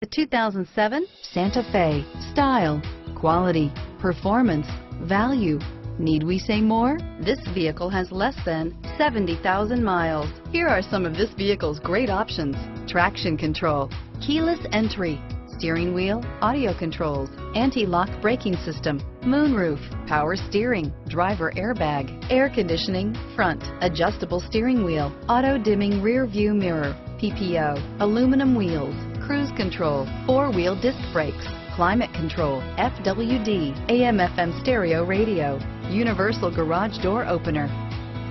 The 2007 Santa Fe. Style, quality, performance, value. Need we say more? This vehicle has less than 70,000 miles. Here are some of this vehicle's great options. Traction control, keyless entry, steering wheel, audio controls, anti-lock braking system, moonroof, power steering, driver airbag, air conditioning, front, adjustable steering wheel, auto dimming rear view mirror, PPO, aluminum wheels, cruise control, four-wheel disc brakes, climate control, FWD, AM FM stereo radio, universal garage door opener,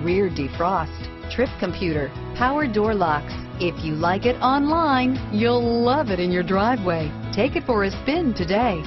rear defrost, trip computer, power door locks. If you like it online, you'll love it in your driveway. Take it for a spin today.